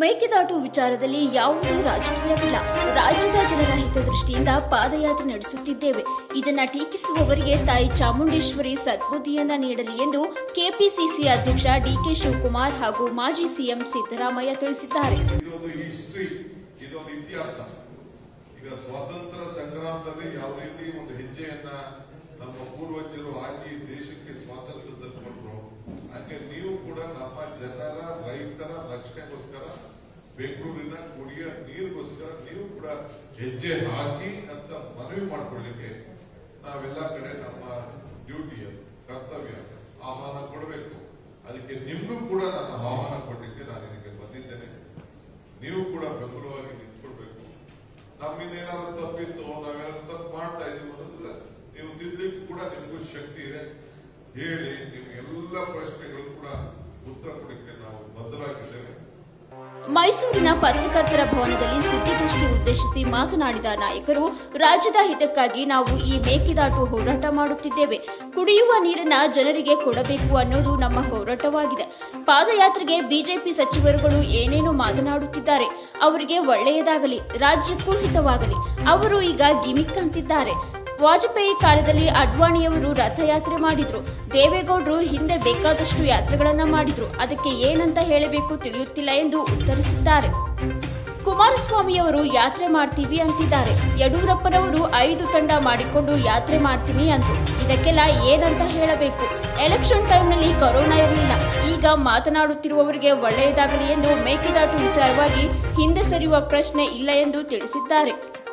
ಮೇಕೆದಾಟು ವಿಚಾರದಲ್ಲಿ ಯಾವುದೇ ರಾಜಕೀಯವಿಲ್ಲ ರಾಜ್ಯದ ಜನರ ಹಿತದೃಷ್ಟಿಯಿಂದ ಪಾದಯಾತ್ರೆ ನಡೆಸುತ್ತಿದ್ದೇವೆ. ಇದನ್ನು ಟೀಕಿಸುವವರಿಗೆ ತಾಯಿ ಚಾಮುಂಡೇಶ್ವರಿ ಸದ್ಬುದ್ಧಿಯನ್ನ ನೀಡಲಿ ಎಂದು ಕೆಪಿಸಿಸಿ ಅಧ್ಯಕ್ಷ ಡಿಕೆ ಶಿವಕುಮಾರ್ ಹಾಗೂ ಮಾಜಿ ಸಿಎಂ ಸಿದ್ದರಾಮಯ್ಯ ತಿಳಿಸಿದ್ದಾರೆ. ಸ್ವಾತಂತ್ರ್ಯ ಸಂಗ್ರಾಮದಲ್ಲಿ ಯಾವ ರೀತಿ ಒಂದು ಹೆಜ್ಜೆಯನ್ನ ನಮ್ಮ ಪೂರ್ವಜರು ಹಾಕಿ ದೇಶಕ್ಕೆ ಸ್ವಾತಂತ್ರ್ಯ ತಂದುಕೊಂಡ್ರು ಹಾಗೆ ನೀವು ಕೂಡ ನಮ್ಮ ಜನರ ರೈತರ ರಕ್ಷಣೆಗೋಸ್ಕರ ಬೆಂಗಳೂರಿನ ಕುಡಿಯ ನೀರಿಗೋಸ್ಕರ ನೀವು ಕೂಡ ಹೆಜ್ಜೆ ಹಾಕಿ ಅಂತ ಮನವಿ ಮಾಡ್ಕೊಳ್ಳಿಕ್ಕೆ ನಾವೆಲ್ಲ ಕಡೆ ನಮ್ಮ ಡ್ಯೂಟಿ, ಕರ್ತವ್ಯ, ಆಹ್ವಾನ ಕೊಡಬೇಕು. ಅದಕ್ಕೆ ನಿಮಗೂ ಕೂಡ ನಾನು ಆಹ್ವಾನ ಕೊಡಲಿಕ್ಕೆ ನಾನು ನಿಮಗೆ ಬಂದಿದ್ದೇನೆ. ನೀವು ಕೂಡ ಬೆಂಗಳೂರಾಗಿ ನಿಂತ್ಕೊಳ್ಬೇಕು. ನಮ್ಮಿಂದ ಏನಾದ್ರು ತಪ್ಪಿತ್ತು, ನಾವೇನಾದ್ರು ತಪ್ಪು ಮಾಡ್ತಾ ಇದೀವಿ ಅನ್ನೋದಿಲ್ಲ. ನೀವು ತಿನ್ಲಿಕ್ಕೂ ಕೂಡ ನಿಮಗೂ ಶಕ್ತಿ ಇದೆ. ಹೇಳಿ ನಿಮ್ಮ ಎಲ್ಲ ಪ್ರಶ್ನೆಗಳು ಕೂಡ ಉತ್ತರ ಕೊಡಲಿಕ್ಕೆ ನಾವು ಬದ್ಧರಾಗಿದ್ದೇವೆ. ಮೈಸೂರಿನ ಪತ್ರಕರ್ತರ ಭವನದಲ್ಲಿ ಸುದ್ದಿಗೋಷ್ಠಿ ಉದ್ದೇಶಿಸಿ ಮಾತನಾಡಿದ ನಾಯಕರು, ರಾಜ್ಯದ ಹಿತಕ್ಕಾಗಿ ನಾವು ಈ ಮೇಕೆದಾಟು ಹೋರಾಟ ಮಾಡುತ್ತಿದ್ದೇವೆ. ಕುಡಿಯುವ ನೀರನ್ನ ಜನರಿಗೆ ಕೊಡಬೇಕು ಅನ್ನೋದು ನಮ್ಮ ಹೋರಾಟವಾಗಿದೆ. ಪಾದಯಾತ್ರೆಗೆ ಬಿಜೆಪಿ ಸಚಿವರುಗಳು ಏನೇನು ಮಾತನಾಡುತ್ತಿದ್ದಾರೆ. ಅವರಿಗೆ ಒಳ್ಳೆಯದಾಗಲಿ, ರಾಜ್ಯಕ್ಕೂ ಹಿತವಾಗಲಿ, ಅವರು ಈಗ ಗಿಮಿಕ್ ಅಂತಿದ್ದಾರೆ. ವಾಜಪೇಯಿ ಕಾಲದಲ್ಲಿ ಅಡ್ವಾಣಿಯವರು ರಥಯಾತ್ರೆ ಮಾಡಿದ್ರು. ದೇವೇಗೌಡರು ಹಿಂದೆ ಬೇಕಾದಷ್ಟು ಯಾತ್ರೆಗಳನ್ನ ಮಾಡಿದ್ರು. ಅದಕ್ಕೆ ಏನಂತ ಹೇಳಬೇಕು ತಿಳಿಯುತ್ತಿಲ್ಲ ಎಂದು ಉತ್ತರಿಸಿದ್ದಾರೆ ಕುಮಾರಸ್ವಾಮಿಯವರು ಯಾತ್ರೆ ಮಾಡ್ತೀವಿ ಅಂತಿದ್ದಾರೆ. ಯಡಿಯೂರಪ್ಪನವರು, ಐದು ತಂಡ ಮಾಡಿಕೊಂಡು ಯಾತ್ರೆ ಮಾಡ್ತೀನಿ ಅಂದ್ರು. ಇದಕ್ಕೆಲ್ಲ ಏನಂತ ಹೇಳಬೇಕು? ಎಲೆಕ್ಷನ್ ಟೈಮ್ನಲ್ಲಿ ಕೊರೋನಾ ಇರಲಿಲ್ಲ. ಈಗ ಮಾತನಾಡುತ್ತಿರುವವರಿಗೆ ಒಳ್ಳೆಯದಾಗಲಿ ಎಂದು ಮೇಕೆದಾಟು ವಿಚಾರವಾಗಿ ಹಿಂದೆ ಸರಿಯುವ ಪ್ರಶ್ನೆ ಇಲ್ಲ ಎಂದು ತಿಳಿಸಿದ್ದಾರೆ.